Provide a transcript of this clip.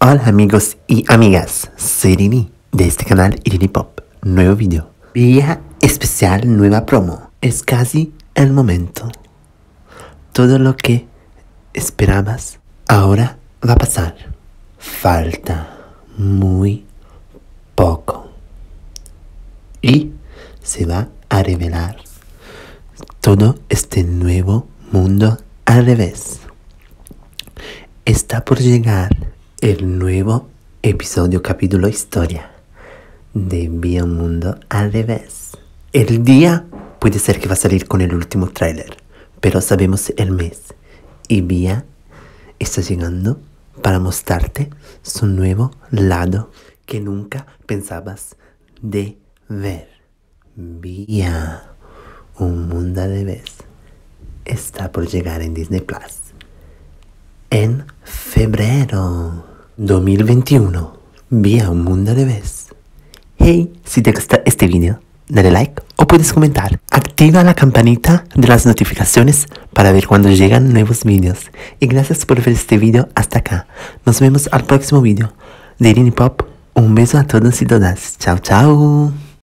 Hola amigos y amigas, soy Irini de este canal Irini Pop. Nuevo video. Día especial, nueva promo. Es casi el momento. Todo lo que esperabas ahora va a pasar. Falta muy poco. Y se va a revelar todo este nuevo mundo al revés. Está por llegar el nuevo episodio capítulo historia de Vía un Mundo al revés. El día puede ser que va a salir con el último tráiler, pero sabemos el mes. Y Vía está llegando para mostrarte su nuevo lado que nunca pensabas de ver. Vía un mundo al revés está por llegar en Disney Plus en febrero 2021. Vía un mundo de vez. Hey, si te gusta este video, dale like o puedes comentar. Activa la campanita de las notificaciones para ver cuando llegan nuevos videos. Y gracias por ver este video hasta acá. Nos vemos al próximo video de Irini Pop. Un beso a todos y todas. Chao, chao.